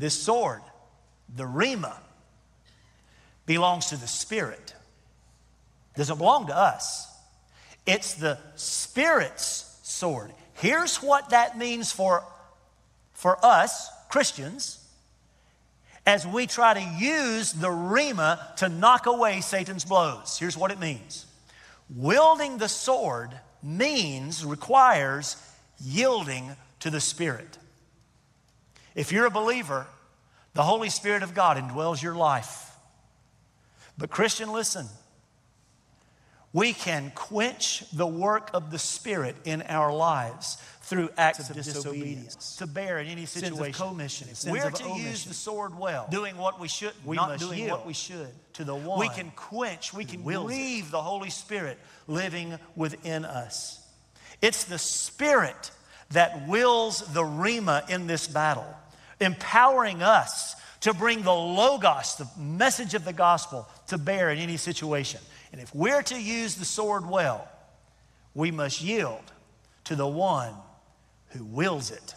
This sword, the Rhema, belongs to the Spirit. Doesn't belong to us. It's the Spirit's sword. Here's what that means for, for us, Christians, as we try to use the Rhema to knock away Satan's blows. Here's what it means wielding the sword means, requires yielding to the Spirit. If you're a believer, the Holy Spirit of God indwells your life. But, Christian, listen. We can quench the work of the Spirit in our lives through acts of, disobedience, to bear in any situation. Sins of commission, We're of to use the sword well, Doing what we should, we not doing what we should. to the one. We can quench, we can leave it. the Holy Spirit living within us. It's the Spirit that wills the Rhema in this battle, empowering us to bring the Logos, the message of the gospel, to bear in any situation. And if we're to use the sword well, we must yield to the one who wills it.